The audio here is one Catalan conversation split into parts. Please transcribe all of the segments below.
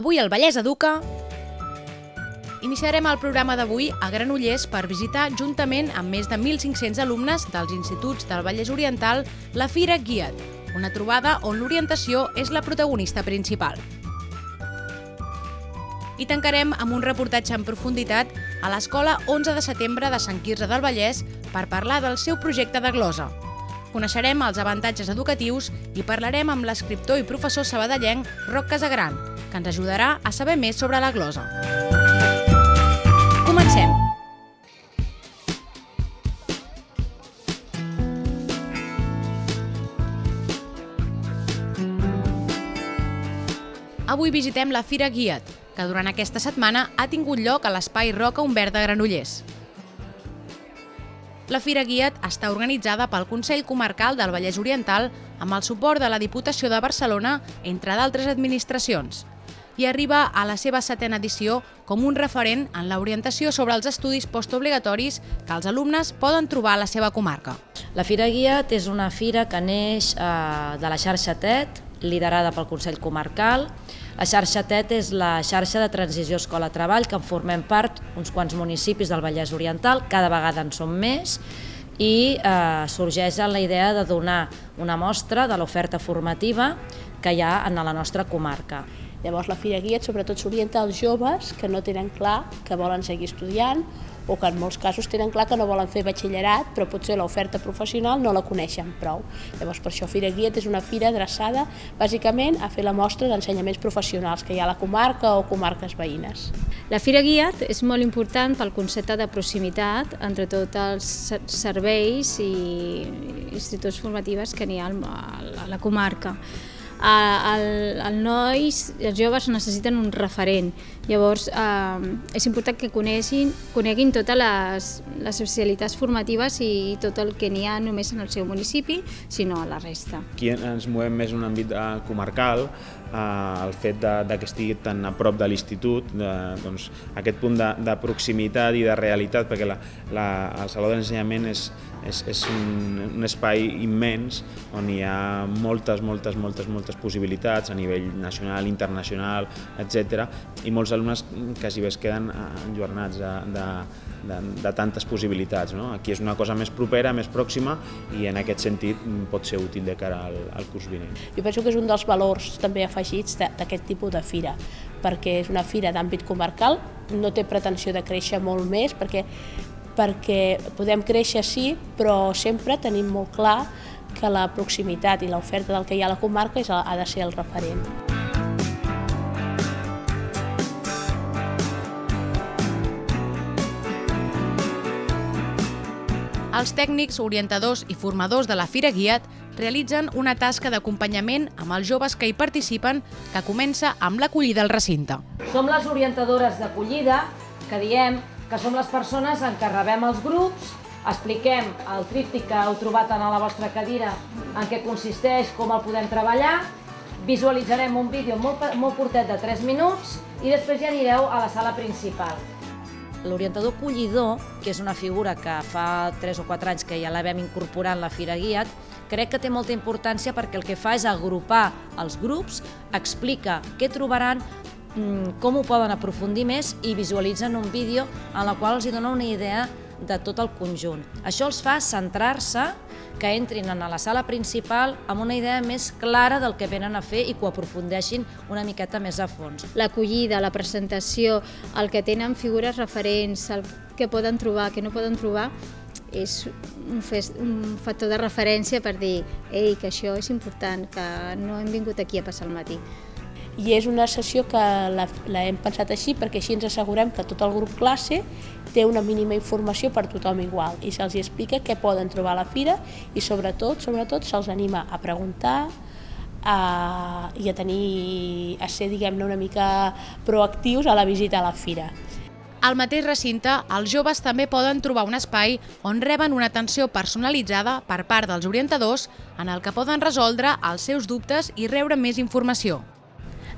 Avui al Vallès Educa iniciarem el programa d'avui a Granollers per visitar, juntament amb més de 1.500 alumnes dels instituts del Vallès Oriental, la Fira Guiat, una trobada on l'orientació és la protagonista principal. I tancarem amb un reportatge en profunditat a l'escola 11 de setembre de Sant Quirze del Vallès per parlar del seu projecte de glosa. Coneixerem els avantatges educatius i parlarem amb l'escriptor i professor sabadellenc Roc Casagran, que ens ajudarà a saber més sobre la glosa. Comencem! Avui visitem la Fira Guiat, que durant aquesta setmana ha tingut lloc a l'Espai Roca Humbert de Granollers. La Fira Guiat està organitzada pel Consell Comarcal del Vallès Oriental amb el suport de la Diputació de Barcelona, entre d'altres administracions, i arriba a la seva setena edició com un referent en l'orientació sobre els estudis postobligatoris que els alumnes poden trobar a la seva comarca. La Fira Guiat és una fira que neix eh, de la xarxa TET, liderada pel Consell Comarcal. La xarxa TET és la xarxa de transició escola-treball que en formem part uns quants municipis del Vallès Oriental, cada vegada en som més, i eh, sorgeix la idea de donar una mostra de l'oferta formativa que hi ha en la nostra comarca. Llavors la Fira Guiat sobretot s'orienta als joves que no tenen clar que volen seguir estudiant o que en molts casos tenen clar que no volen fer batxillerat, però potser l'oferta professional no la coneixen prou. Llavors, per això Fira Guiat és una fira adreçada bàsicament a fer la mostra d'ensenyaments professionals que hi ha a la comarca o comarques veïnes. La Fira Guiat és molt important pel concepte de proximitat entre tots els serveis i instituts formatives que n'hi ha a la comarca el, el nois, els joves necessiten un referent. Llavors, eh, és important que coneguin, coneguin totes les, les especialitats formatives i tot el que n'hi ha només en el seu municipi, sinó a la resta. Aquí ens movem més en un àmbit eh, comarcal, eh, el fet de, de que estigui tan a prop de l'institut, doncs, aquest punt de, de proximitat i de realitat, perquè la, la, el Saló de l'Ensenyament és, és, és un, un espai immens on hi ha moltes, moltes, moltes, moltes possibilitats a nivell nacional, internacional, etc. I molts alumnes quasi bé es queden enlluernats de, de, de, de tantes possibilitats. No? Aquí és una cosa més propera, més pròxima i en aquest sentit pot ser útil de cara al, al curs vinent. Jo penso que és un dels valors també afegits d'aquest tipus de fira, perquè és una fira d'àmbit comarcal, no té pretensió de créixer molt més, perquè perquè podem créixer sí, però sempre tenim molt clar que la proximitat i l'oferta del que hi ha a la comarca és, ha de ser el referent. Els tècnics, orientadors i formadors de la Fira Guiat realitzen una tasca d'acompanyament amb els joves que hi participen que comença amb l'acollida al recinte. Som les orientadores d'acollida que diem que som les persones en què rebem els grups, expliquem el tríptic que heu trobat en la vostra cadira, en què consisteix, com el podem treballar, visualitzarem un vídeo molt, molt curtet de 3 minuts i després ja anireu a la sala principal. L'orientador collidor, que és una figura que fa 3 o 4 anys que ja la vam incorporar en la Fira Guiat, crec que té molta importància perquè el que fa és agrupar els grups, explica què trobaran, com ho poden aprofundir més i visualitzen un vídeo en la qual els dona una idea de tot el conjunt. Això els fa centrar-se, que entrin a la sala principal amb una idea més clara del que venen a fer i que ho aprofundeixin una miqueta més a fons. L'acollida, la presentació, el que tenen figures referents, el que poden trobar, que no poden trobar, és un, fest, un factor de referència per dir ei, que això és important, que no hem vingut aquí a passar el matí i és una sessió que l'hem pensat així perquè així ens assegurem que tot el grup classe té una mínima informació per tothom igual i se'ls explica què poden trobar a la fira i sobretot sobretot se'ls anima a preguntar a, i a tenir a ser diguem-ne una mica proactius a la visita a la fira. Al mateix recinte, els joves també poden trobar un espai on reben una atenció personalitzada per part dels orientadors en el que poden resoldre els seus dubtes i rebre més informació.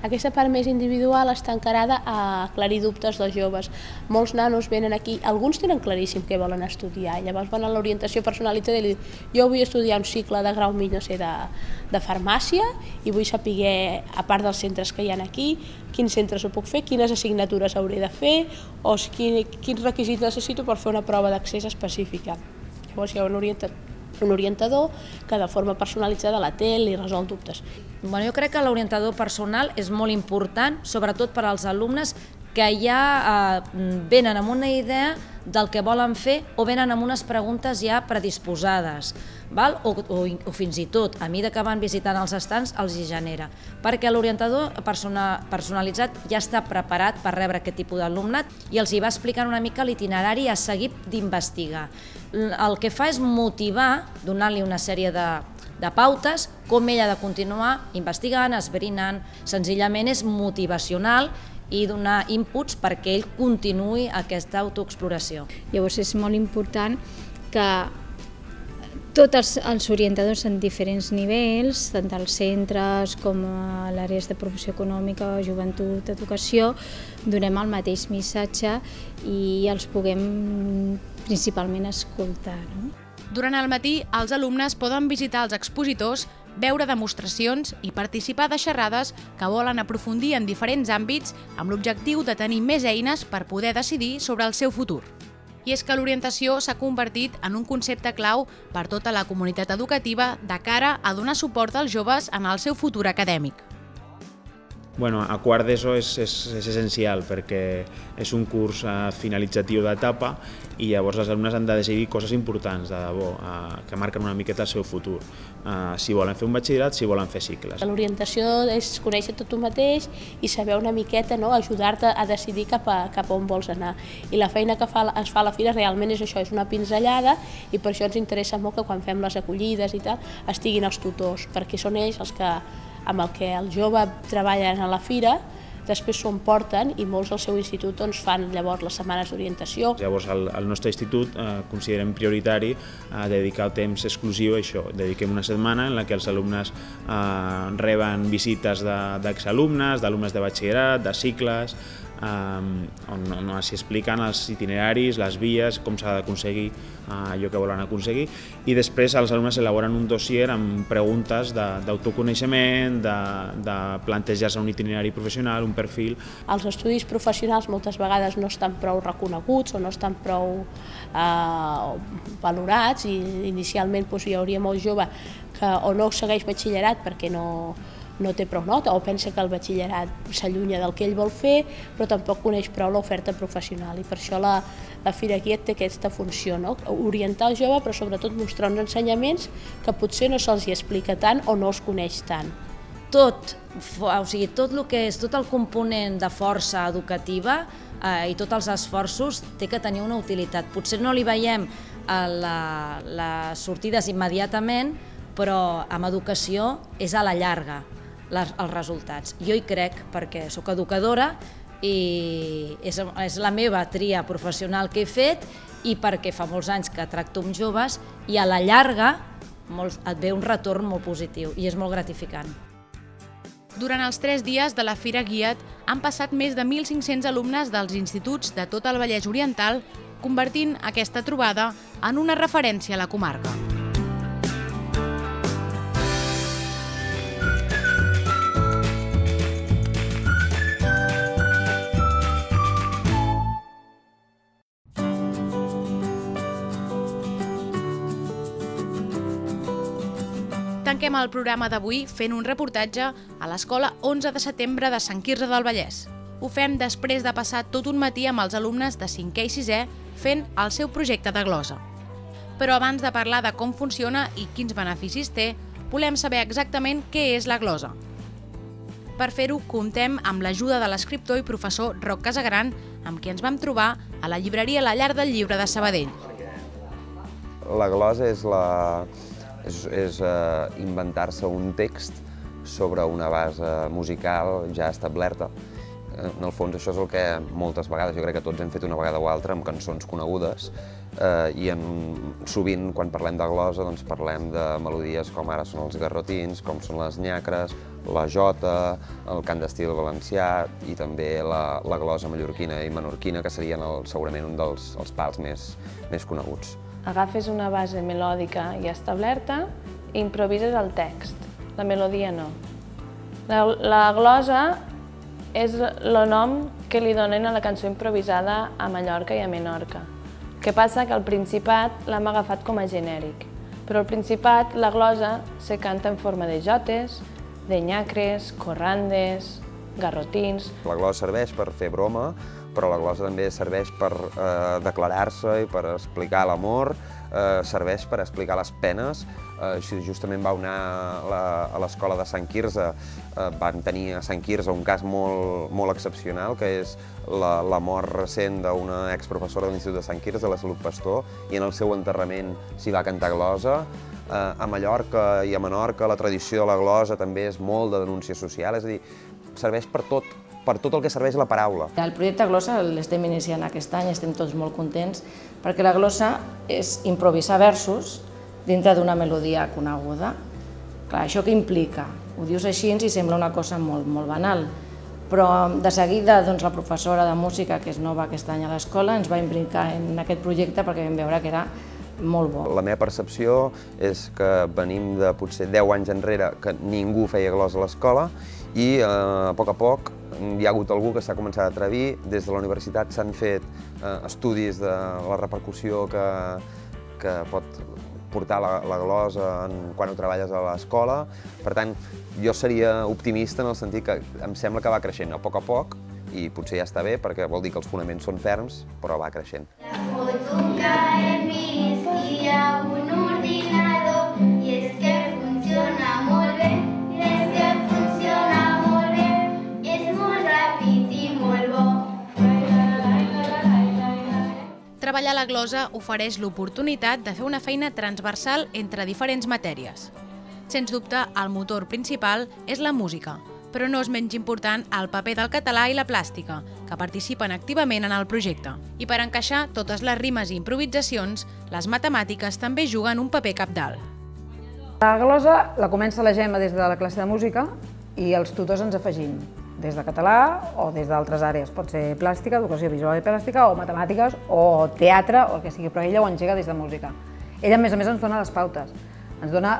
Aquesta part més individual està encarada a aclarir dubtes dels joves. Molts nanos venen aquí, alguns tenen claríssim què volen estudiar, llavors van a l'orientació personalitzada i li diuen jo vull estudiar un cicle de grau mig, no sé, de, de farmàcia i vull saber, a part dels centres que hi ha aquí, quins centres ho puc fer, quines assignatures hauré de fer o quin, quins requisits necessito per fer una prova d'accés específica. Llavors hi ha un orientador un orientador que de forma personalitzada la té i resol dubtes. Bueno, jo crec que l'orientador personal és molt important, sobretot per als alumnes que ja eh, venen amb una idea del que volen fer o venen amb unes preguntes ja predisposades, val? O, o, o fins i tot, a mesura que van visitant els estants, els hi genera. Perquè l'orientador persona, personalitzat ja està preparat per rebre aquest tipus d'alumnat i els hi va explicant una mica l'itinerari a seguir d'investigar. El que fa és motivar, donant-li una sèrie de, de pautes, com ella ha de continuar investigant, esbrinant, senzillament és motivacional i donar inputs perquè ell continuï aquesta autoexploració. Llavors és molt important que tots els, els orientadors en diferents nivells, tant als centres com a l'àrees de promoció econòmica, joventut, educació, donem el mateix missatge i els puguem principalment escoltar. No? Durant el matí, els alumnes poden visitar els expositors veure demostracions i participar de xerrades que volen aprofundir en diferents àmbits amb l'objectiu de tenir més eines per poder decidir sobre el seu futur. I és que l'orientació s'ha convertit en un concepte clau per tota la comunitat educativa de cara a donar suport als joves en el seu futur acadèmic. Bueno, a quart d'ESO és, és, és essencial perquè és un curs uh, finalitzatiu d'etapa i llavors els alumnes han de decidir coses importants, de debò, uh, que marquen una miqueta el seu futur. Uh, si volen fer un batxillerat, si volen fer cicles. L'orientació és conèixer tot tu mateix i saber una miqueta, no? ajudar-te a decidir cap a, cap a on vols anar. I la feina que fa, es fa a la fira realment és això, és una pinzellada i per això ens interessa molt que quan fem les acollides i tal estiguin els tutors, perquè són ells els que amb el que el jove treballa a la fira, després s'ho emporten i molts al seu institut doncs, fan llavors les setmanes d'orientació. Llavors al, al nostre institut eh, considerem prioritari eh, dedicar el temps exclusiu a això. Dediquem una setmana en la que els alumnes eh, reben visites d'exalumnes, d'alumnes de batxillerat, de cicles, on, on s'hi expliquen els itineraris, les vies, com s'ha d'aconseguir uh, allò que volen aconseguir i després els alumnes elaboren un dossier amb preguntes d'autoconeixement, de, de, de plantejar-se un itinerari professional, un perfil. Els estudis professionals moltes vegades no estan prou reconeguts o no estan prou eh, valorats i inicialment doncs, hi hauria molt jove que o no segueix batxillerat perquè no, no té prou nota o pensa que el batxillerat s'allunya del que ell vol fer, però tampoc coneix prou l'oferta professional i per això la, la Fira Guiet té aquesta funció, no? orientar el jove però sobretot mostrar uns ensenyaments que potser no se'ls explica tant o no els coneix tant. Tot, o sigui, tot el que és tot el component de força educativa eh, i tots els esforços té que tenir una utilitat. Potser no li veiem a la, les sortides immediatament, però amb educació és a la llarga les, els resultats. Jo hi crec perquè sóc educadora i és, és la meva tria professional que he fet i perquè fa molts anys que tracto amb joves i a la llarga molt, et ve un retorn molt positiu i és molt gratificant. Durant els tres dies de la Fira Guiat han passat més de 1.500 alumnes dels instituts de tot el Vallès Oriental, convertint aquesta trobada en una referència a la comarca. Tanquem el programa d'avui fent un reportatge a l'escola 11 de setembre de Sant Quirze del Vallès. Ho fem després de passar tot un matí amb els alumnes de 5è i 6è fent el seu projecte de glosa. Però abans de parlar de com funciona i quins beneficis té, volem saber exactament què és la glosa. Per fer-ho, comptem amb l'ajuda de l'escriptor i professor Roc Casagran, amb qui ens vam trobar a la llibreria La Llar del Llibre de Sabadell. La glosa és la, és, és eh, inventar-se un text sobre una base musical ja establerta. En el fons això és el que moltes vegades, jo crec que tots hem fet una vegada o altra amb cançons conegudes, eh, i en, sovint quan parlem de glosa doncs parlem de melodies com ara són els garrotins, com són les nyacres, la jota, el cant d'estil valencià i també la, la glosa mallorquina i menorquina, que serien el, segurament un dels els pals més, més coneguts. Agafes una base melòdica ja establerta i improvises el text, la melodia no. La, la glosa és el nom que li donen a la cançó improvisada a Mallorca i a Menorca. El que passa que al Principat l'hem agafat com a genèric, però al Principat la glosa se canta en forma de jotes, de nyacres, corrandes, garrotins... La glosa serveix per fer broma, però la glosa també serveix per eh, declarar-se i per explicar l'amor, eh, serveix per explicar les penes. Eh, justament va anar a l'escola de Sant Quirze, eh, van tenir a Sant Quirze un cas molt, molt excepcional, que és la, la mort recent d'una exprofessora de l'Institut de Sant Quirze, la Salut Pastor, i en el seu enterrament s'hi va cantar glosa. Eh, a Mallorca i a Menorca la tradició de la glosa també és molt de denúncia social, és a dir, serveix per tot, per tot el que serveix la paraula. El projecte Glossa l'estem iniciant aquest any, estem tots molt contents, perquè la glossa és improvisar versos dintre d'una melodia coneguda. Clar, això què implica? Ho dius així i sembla una cosa molt, molt banal, però de seguida doncs, la professora de música, que és nova aquest any a l'escola, ens va implicar en aquest projecte perquè vam veure que era molt bo. La meva percepció és que venim de potser 10 anys enrere que ningú feia glos a l'escola i eh, a poc a poc hi ha hagut algú que s'ha començat a atrevir. Des de la universitat s'han fet eh, estudis de la repercussió que, que pot portar la, la glosa en, quan ho treballes a l'escola. Per tant, jo seria optimista en el sentit que em sembla que va creixent a poc a poc i potser ja està bé perquè vol dir que els fonaments són ferms, però va creixent. La foto que hem vist hi ha un Treballar la glosa ofereix l'oportunitat de fer una feina transversal entre diferents matèries. Sens dubte, el motor principal és la música, però no és menys important el paper del català i la plàstica, que participen activament en el projecte. I per encaixar totes les rimes i improvisacions, les matemàtiques també juguen un paper capdalt. La glosa la comença la Gemma des de la classe de música i els tutors ens afegim, des de català o des d'altres àrees. Pot ser plàstica, educació visual i plàstica, o matemàtiques, o teatre, o el que sigui, però ella ho engega des de música. Ella, a més a més, ens dona les pautes ens dona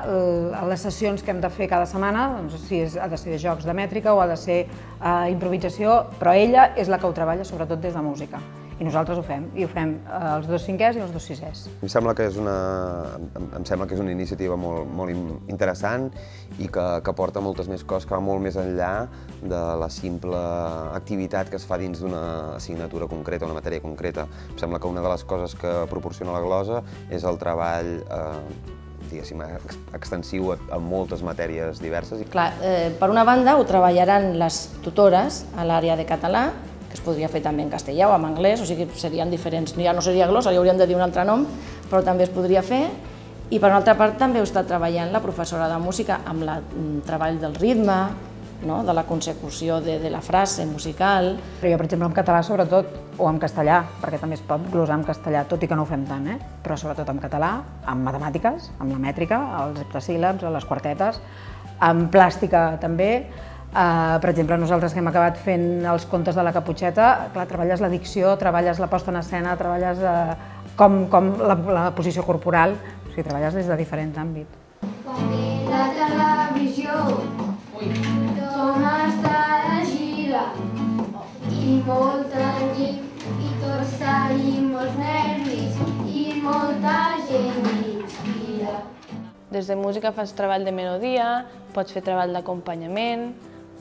les sessions que hem de fer cada setmana, doncs si és, ha de ser de jocs de mètrica o ha de ser eh, improvisació, però ella és la que ho treballa sobretot des de música. I nosaltres ho fem, i ho fem eh, els dos cinquers i els dos sisès. Em sembla que és una, em sembla que és una iniciativa molt, molt interessant i que, que porta moltes més coses, que va molt més enllà de la simple activitat que es fa dins d'una assignatura concreta, una matèria concreta. Em sembla que una de les coses que proporciona la glosa és el treball eh, diguéssim, extensiu a, a moltes matèries diverses. Clar, eh, per una banda ho treballaran les tutores a l'àrea de català, que es podria fer també en castellà o en anglès, o sigui, serien diferents, ja no seria glossa, li hauríem de dir un altre nom, però també es podria fer. I per una altra part també ho està treballant la professora de música amb el mm, treball del ritme, no? de la consecució de, de la frase musical. Jo, per exemple, en català sobretot, o en castellà, perquè també es pot glosar en castellà, tot i que no ho fem tant, eh? però sobretot en català, amb matemàtiques, amb la mètrica, els heptasíl·labs, les quartetes, amb plàstica també, Uh, per exemple, nosaltres que hem acabat fent els contes de la Caputxeta, clar, treballes la dicció, treballes la posta en escena, treballes uh, com, com la, la posició corporal, o sigui, treballes des de diferents àmbits. Quan ve la televisió, Ui com està la gira i molt tranquil i torça i molts nervis i molta gent inspira. Des de música fas treball de melodia, pots fer treball d'acompanyament,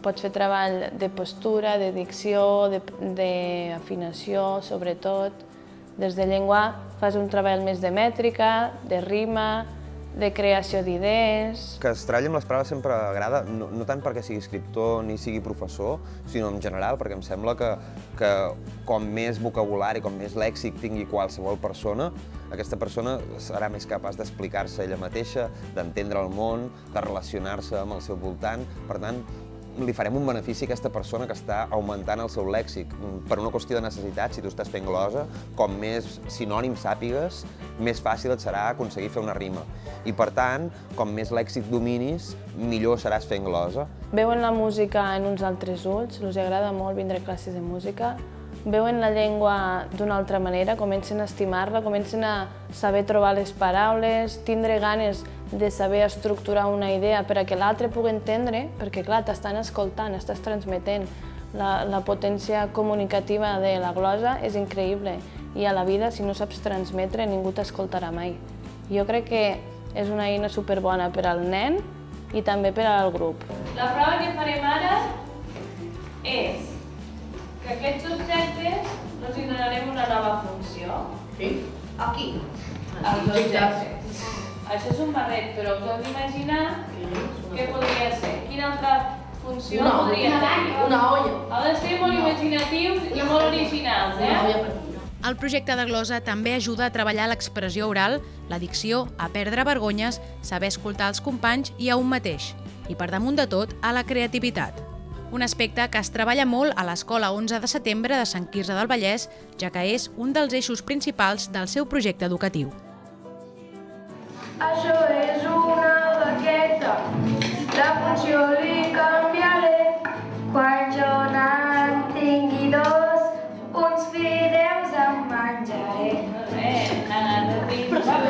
pots fer treball de postura, de dicció, d'afinació, sobretot. Des de llengua fas un treball més de mètrica, de rima, de creació d'idees. Que es treballi amb les paraules sempre agrada, no, no tant perquè sigui escriptor ni sigui professor, sinó en general, perquè em sembla que, que com més vocabulari, com més lèxic tingui qualsevol persona, aquesta persona serà més capaç d'explicar-se ella mateixa, d'entendre el món, de relacionar-se amb el seu voltant. Per tant, li farem un benefici a aquesta persona que està augmentant el seu lèxic. Per una qüestió de necessitat, si tu estàs fent glosa, com més sinònims sàpigues, més fàcil et serà aconseguir fer una rima. I per tant, com més lèxic dominis, millor seràs fent glosa. Veuen la música en uns altres ulls, els agrada molt vindre a classes de música, veuen la llengua d'una altra manera, comencen a estimar-la, comencen a saber trobar les paraules, tindre ganes de saber estructurar una idea per a que l'altre pugui entendre, perquè clar, t'estan escoltant, estàs transmetent. La, la potència comunicativa de la glosa és increïble i a la vida, si no saps transmetre, ningú t'escoltarà mai. Jo crec que és una eina superbona per al nen i també per al grup. La prova que farem ara és que aquests objectes els hi donarem una nova funció. Sí? Aquí. Els objectes. Això és un barret, però us heu d'imaginar què podria ser. Quina altra funció Una podria una tenir? olla, una olla. Heu de ser molt imaginatius i molt originals, eh? El projecte de glosa també ajuda a treballar l'expressió oral, la dicció, a perdre vergonyes, saber escoltar els companys i a un mateix. I per damunt de tot, a la creativitat. Un aspecte que es treballa molt a l'Escola 11 de setembre de Sant Quirze del Vallès, ja que és un dels eixos principals del seu projecte educatiu. Això és una baqueta, la funció li canviaré. Quan jo n'en tingui dos, uns fideus em menjaré. Però s'ha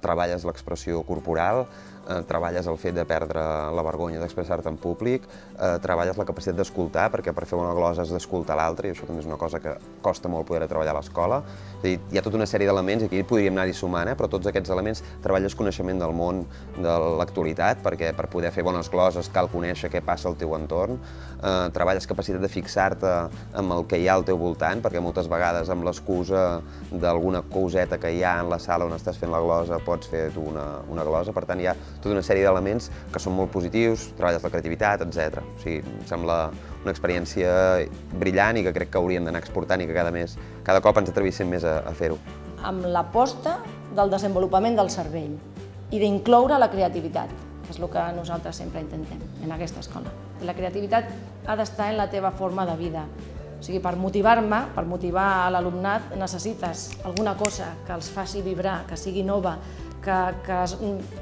Treballes l'expressió corporal, eh, treballes el fet de perdre la vergonya d'expressar-te en públic, eh, treballes la capacitat d'escoltar, perquè per fer una glosa has d'escoltar l'altre, i això també és una cosa que costa molt poder treballar a l'escola. És a dir, hi ha tota una sèrie d'elements, aquí podríem anar-hi sumant, eh, però tots aquests elements treballes coneixement del món, de l'actualitat, perquè per poder fer bones gloses cal conèixer què passa al teu entorn, eh, treballes capacitat de fixar-te amb el que hi ha al teu voltant, perquè moltes vegades amb l'excusa d'alguna coseta que hi ha en la sala on estàs fent la glosa pots fer tu una, una glosa, per tant hi ha tota una sèrie d'elements que són molt positius, treballes la creativitat, etc. O sigui, em sembla una experiència brillant i que crec que hauríem d'anar exportant i que cada mes, cada cop ens atrevissem més a, a fer-ho. amb l'aposta del desenvolupament del cervell i d'incloure la creativitat, que és el que nosaltres sempre intentem en aquesta escola. La creativitat ha d'estar en la teva forma de vida. O sigui, per motivar-me, per motivar l'alumnat, necessites alguna cosa que els faci vibrar, que sigui nova, que, que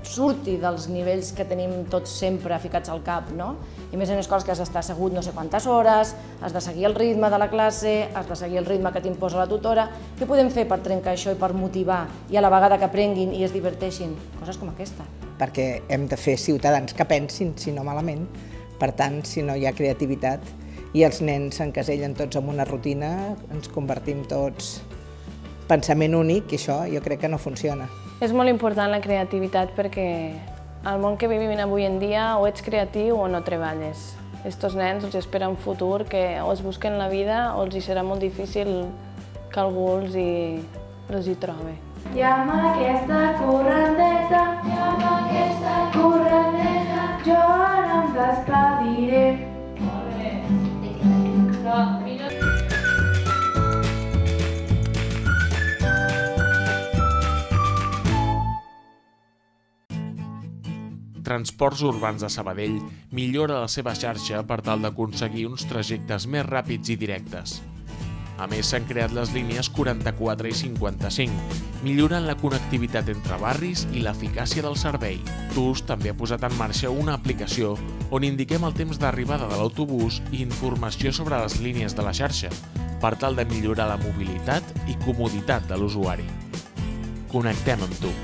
surti dels nivells que tenim tots sempre ficats al cap, no? I més a més coses que has d'estar assegut no sé quantes hores, has de seguir el ritme de la classe, has de seguir el ritme que t'imposa la tutora. Què podem fer per trencar això i per motivar i a la vegada que aprenguin i es diverteixin? Coses com aquesta. perquè hem de fer ciutadans que pensin, si no malament. Per tant, si no hi ha creativitat i els nens s'encasellen tots en una rutina, ens convertim tots pensament únic i això jo crec que no funciona. És molt important la creativitat perquè al món que vivim avui en dia o ets creatiu o no treballes. Estos nens els espera un futur que o es busquen la vida o els hi serà molt difícil que algú els hi, els hi trobi. Amb aquesta correnteta, amb aquesta correnteta, jo ara em despediré. Transports Urbans de Sabadell millora la seva xarxa per tal d'aconseguir uns trajectes més ràpids i directes. A més, s'han creat les línies 44 i 55, millorant la connectivitat entre barris i l'eficàcia del servei. TUS també ha posat en marxa una aplicació on indiquem el temps d'arribada de l'autobús i informació sobre les línies de la xarxa, per tal de millorar la mobilitat i comoditat de l'usuari. Connectem amb tu.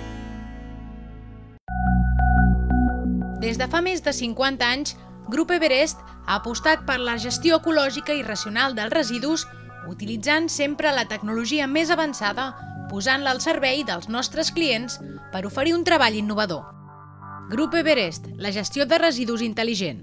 Des de fa més de 50 anys, Grup Everest ha apostat per la gestió ecològica i racional dels residus utilitzant sempre la tecnologia més avançada, posant-la al servei dels nostres clients per oferir un treball innovador. Grup Everest, la gestió de residus intel·ligent.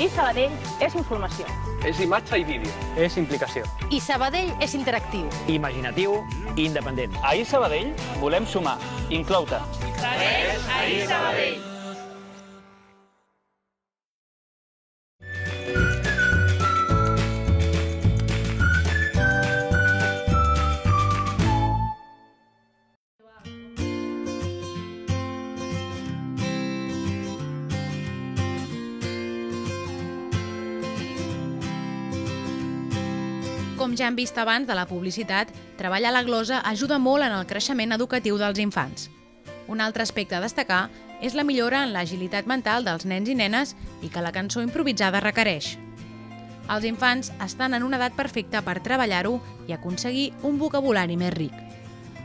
I Sabadell és informació. És imatge i vídeo. És implicació. I Sabadell és interactiu. Imaginatiu i independent. Ahir Sabadell volem sumar, incloure. Segueix Ahir Sabadell. Com ja hem vist abans de la publicitat, treballar la glosa ajuda molt en el creixement educatiu dels infants. Un altre aspecte a destacar és la millora en l'agilitat mental dels nens i nenes i que la cançó improvisada requereix. Els infants estan en una edat perfecta per treballar-ho i aconseguir un vocabulari més ric.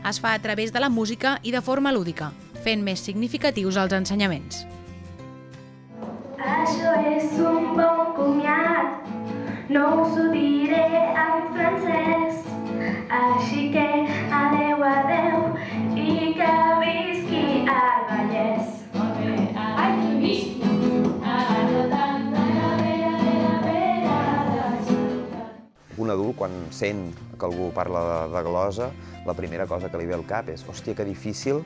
Es fa a través de la música i de forma lúdica, fent més significatius els ensenyaments. Això és un bon comiat, no us ho diré quan sent que algú parla de, de glosa, la primera cosa que li ve al cap és hòstia, que difícil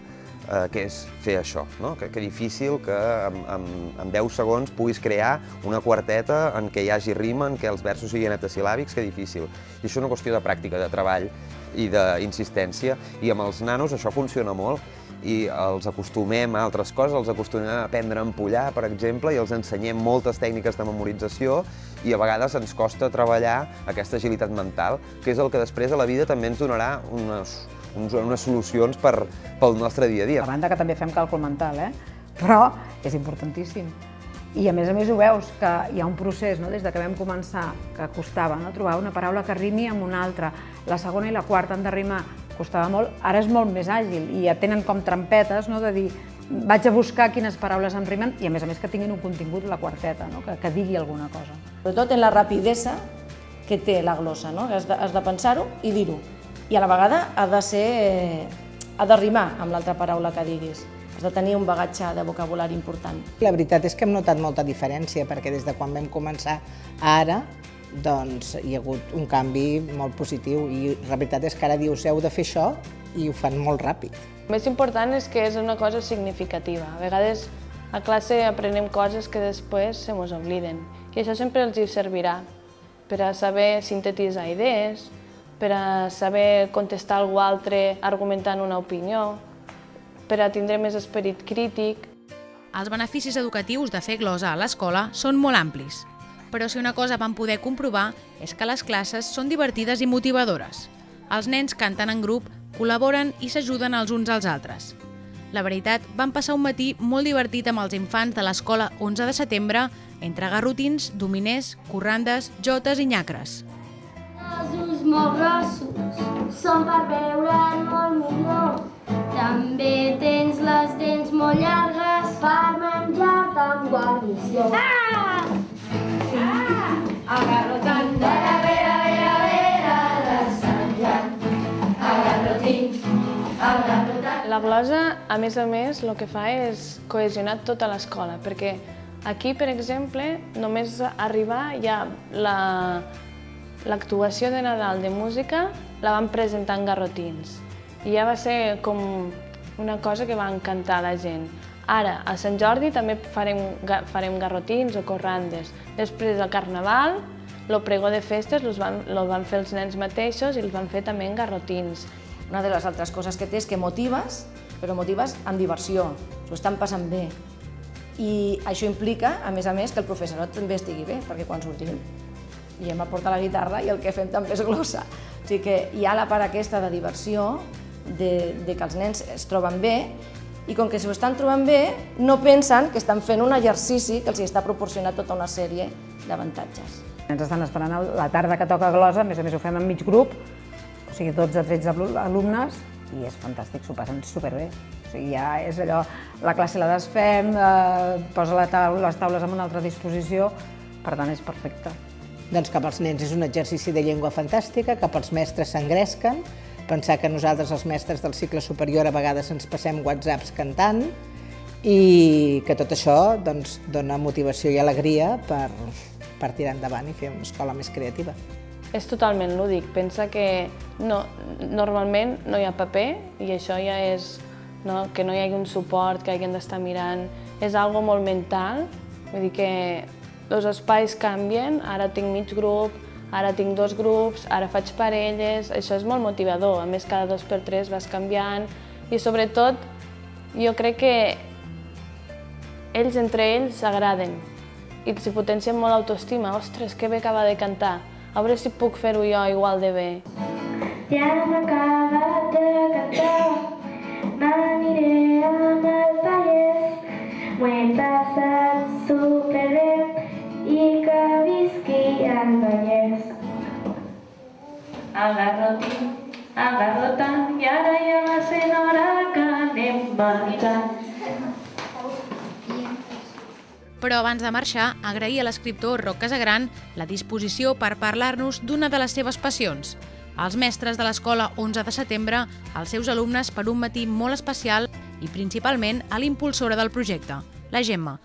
eh, que és fer això, no? que, que difícil que en, en, en 10 segons puguis crear una quarteta en què hi hagi rima, en què els versos siguin etasilàbics, que difícil. I això és una qüestió de pràctica, de treball i d'insistència, i amb els nanos això funciona molt, i els acostumem a altres coses, els acostumem a aprendre a empollar, per exemple, i els ensenyem moltes tècniques de memorització i a vegades ens costa treballar aquesta agilitat mental, que és el que després a la vida també ens donarà unes, uns, unes solucions per, pel nostre dia a dia. A banda que també fem càlcul mental, eh? però és importantíssim. I a més a més ho veus, que hi ha un procés, no? des de que vam començar, que costava no? trobar una paraula que rimi amb una altra. La segona i la quarta han de rimar, costava molt, ara és molt més àgil i ja tenen com trampetes no? de dir vaig a buscar quines paraules em rimen i a més a més que tinguin un contingut la quarteta, no? que, que digui alguna cosa. Sobretot en la rapidesa que té la glossa, no? has de, has de pensar-ho i dir-ho. I a la vegada ha de ser, ha de rimar amb l'altra paraula que diguis. Has de tenir un bagatge de vocabulari important. La veritat és que hem notat molta diferència, perquè des de quan vam començar a ara, doncs hi ha hagut un canvi molt positiu i la veritat és que ara dius heu de fer això i ho fan molt ràpid. El més important és que és una cosa significativa. A vegades a classe aprenem coses que després se mos obliden i això sempre els hi servirà per a saber sintetitzar idees, per a saber contestar algú altre argumentant una opinió, per a tindre més esperit crític. Els beneficis educatius de fer glosa a l'escola són molt amplis, però si una cosa vam poder comprovar és que les classes són divertides i motivadores. Els nens canten en grup, col·laboren i s'ajuden els uns als altres. La veritat, vam passar un matí molt divertit amb els infants de l'escola 11 de setembre entre garrotins, dominers, corrandes, jotes i nyacres. Els ulls molt grossos són per veure'n molt millor. També tens les dents molt llargues per menjar-te amb guarnició. Ah! Ah! El garrotant de la vera, vera, vera de Sant Joan. El garrotín, el garrotant... La glosa, a més a més, el que fa és cohesionar tota l'escola, perquè aquí, per exemple, només arribar ja la, l'actuació de Nadal de música la van presentar en garrotins. I ja va ser com una cosa que va encantar la gent. Ara, a Sant Jordi també farem, farem garrotins o corrandes. Després, al Carnaval, el pregó de festes el van, lo van fer els nens mateixos i els van fer també en garrotins. Una de les altres coses que té és que motives, però motives amb diversió, s'ho estan passant bé. I això implica, a més a més, que el professorat també estigui bé, perquè quan sortim i hem a portar la guitarra i el que fem també és glossa. O sigui que hi ha la part aquesta de diversió, de, de que els nens es troben bé, i com que s'ho estan trobant bé, no pensen que estan fent un exercici que els està proporcionant tota una sèrie d'avantatges. Ens estan esperant la tarda que toca glosa, a més a més ho fem en mig grup, o sigui, 12-13 alumnes, i és fantàstic, s'ho passen superbé. O sigui, ja és allò, la classe la desfem, eh, posa la taula, les taules en una altra disposició, per tant és perfecte. Doncs que pels nens és un exercici de llengua fantàstica, que pels mestres s'engresquen, pensar que nosaltres, els mestres del cicle superior, a vegades ens passem whatsapps cantant i que tot això doncs, dona motivació i alegria per, per tirar endavant i fer una escola més creativa. És totalment lúdic. Pensa que no, normalment no hi ha paper i això ja és no, que no hi hagi un suport, que hagin d'estar mirant. És algo molt mental, vull dir que els espais canvien, ara tinc mig grup, ara tinc dos grups, ara faig parelles, això és molt motivador, a més cada dos per tres vas canviant. I sobretot jo crec que ells entre ells s'agraden i s'hi potencien molt l'autoestima, ostres, que bé acaba de cantar, A veure si puc fer-ho jo igual de bé. Ja hem acabat de cantar, m'aniré amb el Vallès. M'ho he passat superbé el Vallès. Agarrotín, agarrotant, i ara ja va sent hora que anem marxant. Però abans de marxar, agrair a l'escriptor Roc Casagran la disposició per parlar-nos d'una de les seves passions. Els mestres de l'escola 11 de setembre, els seus alumnes per un matí molt especial i principalment a l'impulsora del projecte, la Gemma.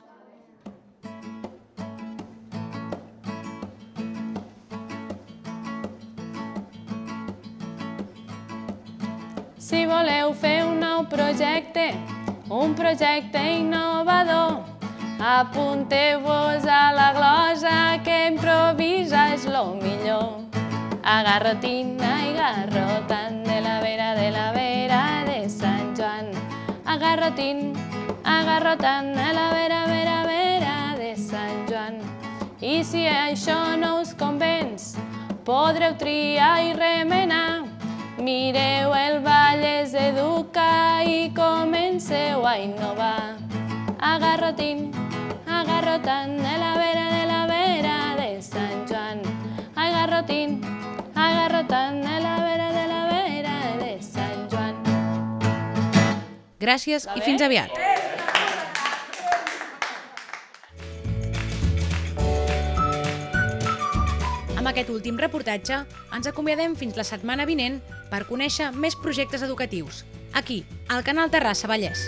Fer un nou projecte, un projecte innovador, apunteu-vos a la glosa que improvisa és lo millor. Agarrotina i garrotant de la vera de la vera de Sant Joan. Agarrotín, agarrotant de la vera, vera, vera de Sant Joan. I si això no us convenç, podreu triar i remenar. Mireu el Vallès Educa i comenceu a innovar. Agarrotín, agarrotant de la vera de la vera de Sant Joan. Agarrotín, agarrotant de la vera de la vera de Sant Joan. Gràcies i fins aviat. Amb aquest últim reportatge ens acomiadem fins la setmana vinent per conèixer més projectes educatius, aquí, al canal Terrassa Vallès.